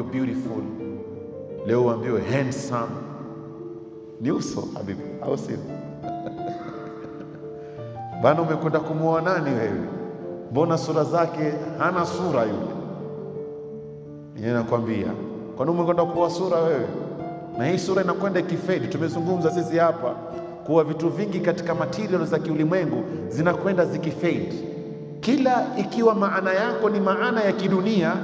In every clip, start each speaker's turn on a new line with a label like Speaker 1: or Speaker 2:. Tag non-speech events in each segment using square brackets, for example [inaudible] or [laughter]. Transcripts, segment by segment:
Speaker 1: uambiwe beautiful, leo uambiwe handsome. Ni uso habibi, au sio? [laughs] Bana, umekwenda kumwoa nani wewe? Mbona sura zake hana sura yule? Yeye nakwambia, kwani umekwenda kuoa sura wewe? Na hii sura inakwenda ikifedi. Tumezungumza sisi hapa kuwa vitu vingi katika material za kiulimwengu zinakwenda zikifade, kila ikiwa maana yako ni maana ya kidunia,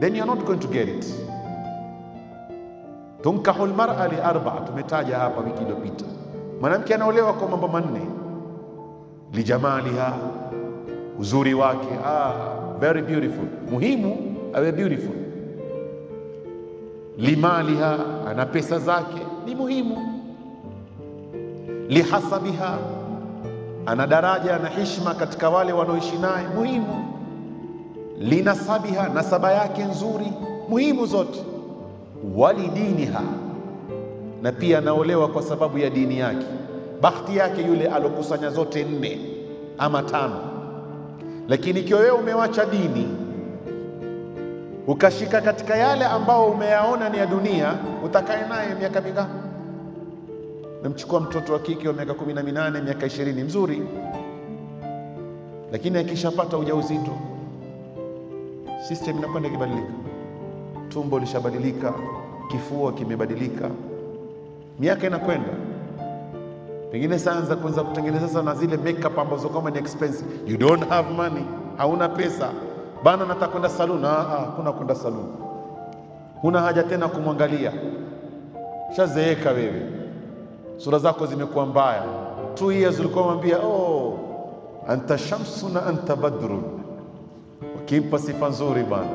Speaker 1: then you're not going to get it. Tunkahu lmara li arbaa, tumetaja hapa wiki iliyopita. Mwanamke anaolewa kwa mambo manne: lijamaliha, uzuri wake, ah, very beautiful, muhimu awe beautiful. Limaliha, ana pesa zake, ni muhimu. Lihasabiha, ana daraja na heshima katika wale wanaoishi naye, muhimu. Linasabiha, nasaba yake nzuri, muhimu zote. Walidiniha, na pia anaolewa kwa sababu ya dini yake. bahti yake yule alokusanya zote nne ama tano. Lakini ikiwa wewe umewacha dini ukashika katika yale ambao umeyaona ni ya dunia, utakae naye miaka mingapi? Namchukua mtoto wa kike wa miaka kumi na minane miaka ishirini mzuri, lakini akishapata ujauzito system inakwenda ikibadilika, tumbo lishabadilika, kifua kimebadilika, miaka inakwenda. Pengine saanza kuanza kutengeneza sasa na zile makeup ambazo kama ni expensive. You don't have money, hauna pesa. Bana, nataka kwenda saluni. Ah, ah, kuna kwenda saluni, huna haja tena kumwangalia, shazeeka wewe, sura zako zimekuwa mbaya. Two years ulikuwa mwambia oh, anta shamsu na anta badrun, wakimpa sifa nzuri Bwana.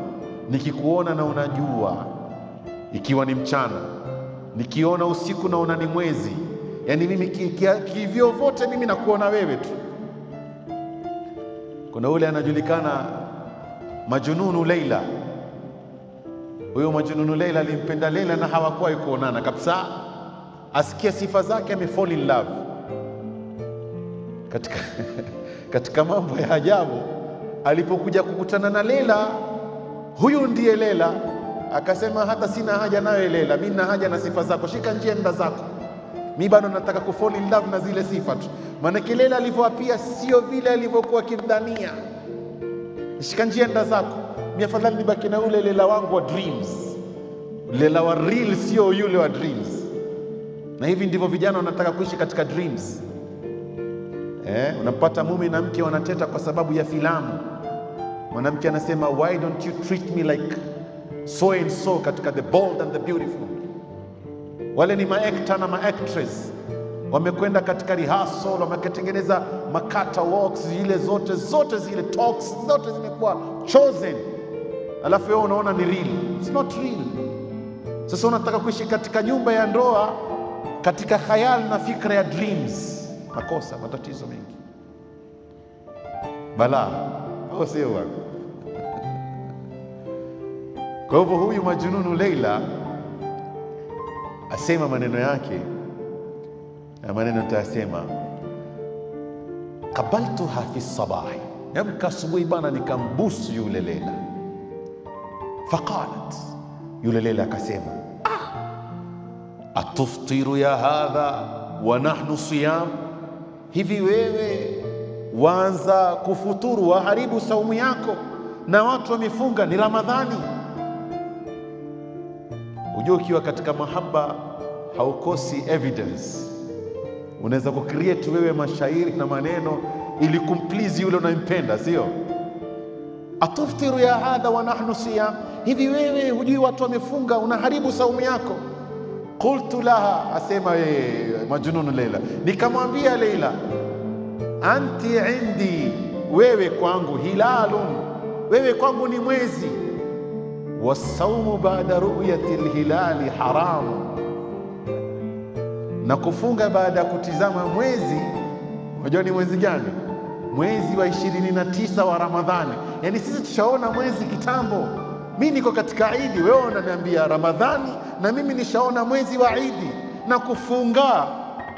Speaker 1: nikikuona na unajua, ikiwa ni mchana, nikiona usiku naona ni mwezi Yaani mimi kivyo vyote mimi nakuona wewe tu. Kuna ule anajulikana Majununu Leila. Huyo Majununu Leila alimpenda Leila na hawakuwahi kuonana kabisa, asikia sifa zake ame fall in love. Katika, [laughs] katika mambo ya ajabu alipokuja kukutana na Lela, huyu ndiye Lela, akasema hata sina haja nayo Lela, mimi na haja na sifa zako, shika njia nda zako mi bado nataka kufall in love na zile sifa tu, maanake Lela alivyoapia sio vile alivyokuwa akimdhania. Shika njia nda zako, mi afadhali nibaki na ule Lela wangu wa dreams, Lela wa real, sio yule wa dreams. Na hivi ndivyo vijana wanataka kuishi katika dreams. Eh, unampata mume na mke wanateta kwa sababu ya filamu. Mwanamke anasema why don't you treat me like so and so katika The Bold and the Beautiful wale ni maekta na maactress wamekwenda katika rehearsal, wametengeneza makata walks, zile zote zote zile talks zote zimekuwa chosen, alafu wewe unaona ni real. It's not real. Sasa unataka kuishi katika nyumba ya ndoa katika khayal na fikra ya dreams. Makosa, matatizo mengi, balaa, bwana? Kwa hivyo huyu majununu Leila asema maneno yake na maneno tayasema, qabaltuha fi sabahi, yamka asubuhi bana, nikambusu yule Leila. Faqalat, yule Leila akasema, ah, atuftiru ya hadha wa nahnu siyam, hivi wewe waanza kufuturu waharibu saumu yako na watu wamefunga, ni Ramadhani. Hujua, ukiwa katika mahaba haukosi evidence. Unaweza kucreate wewe mashairi na maneno ili kumplizi yule unayempenda, sio? atuftiru ya hadha wa nahnu siyam, hivi wewe hujui watu wamefunga, unaharibu saumu yako. Qultu laha, asema yeye majununu Leila, nikamwambia Leila, anti indi, wewe kwangu hilalun, wewe kwangu ni mwezi wasaumu baada ruyati lhilali haramu, na kufunga baada ya kutizama mwezi. Unajua ni mwezi gani? Mwezi wa ishirini na tisa wa Ramadhani. Yaani sisi tushaona mwezi kitambo. Mi niko katika Idi, wewe unaniambia Ramadhani, na mimi nishaona mwezi wa Idi, na kufunga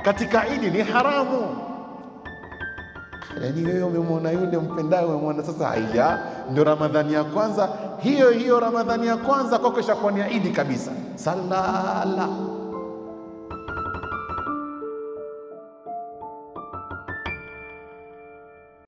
Speaker 1: katika Idi ni haramu. Yaani wewe umemwona yule mpendaye, umemwona sasa. Haya ndio Ramadhani ya kwanza, hiyo hiyo Ramadhani ya kwanza kwako ishakuwa ni Idi kabisa. Salala